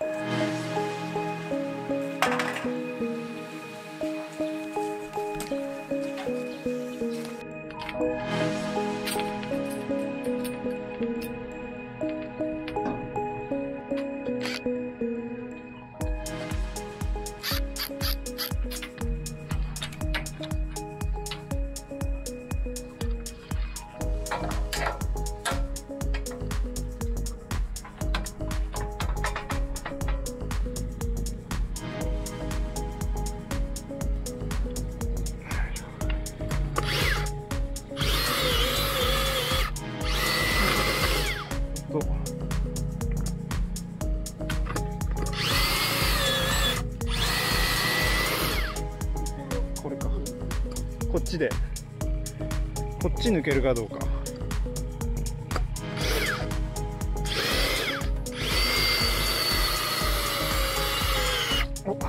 とこっちで。こっち抜けるかどうか。お。こ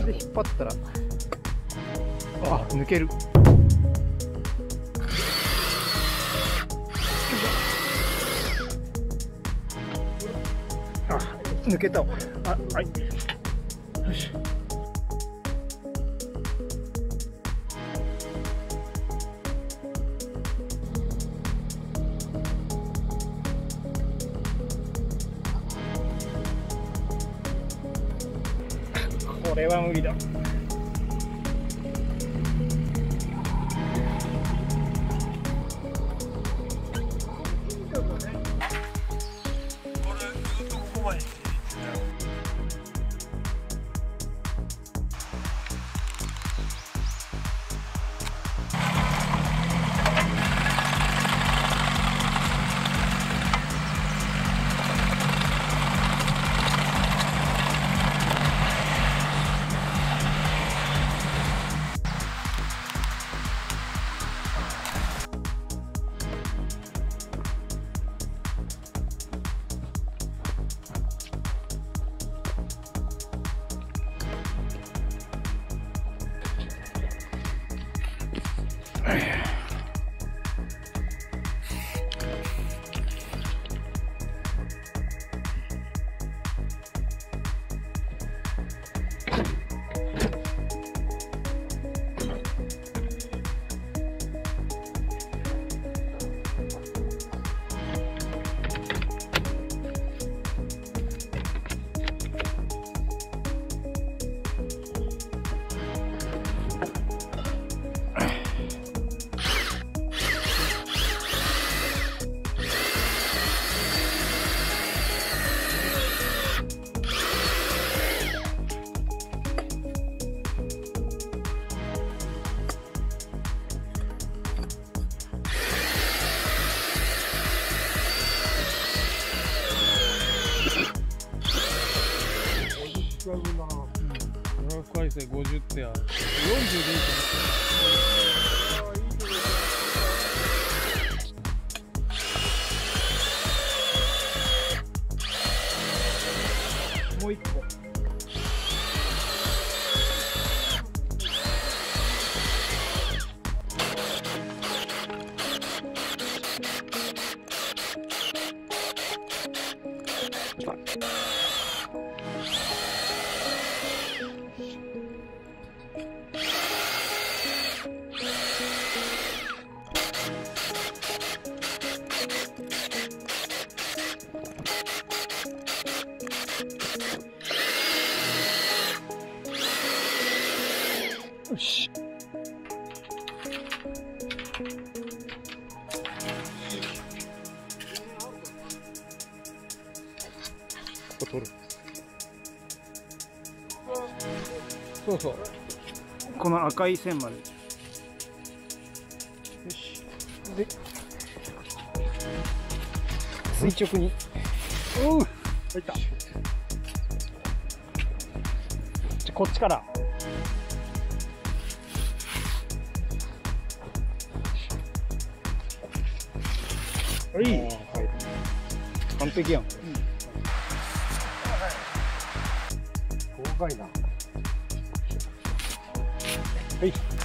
れで引っ張ったら。あ抜ける。抜けた。わあはい。よし。これは無理だ。ド Yeah. フ回数50点。ある40でいいもう一個。よし。ここ取る。そうそう。この赤い線まで。よし。で垂直に。おう入った。じゃこっちから。はい、はい、完璧やん、うん、い。はい。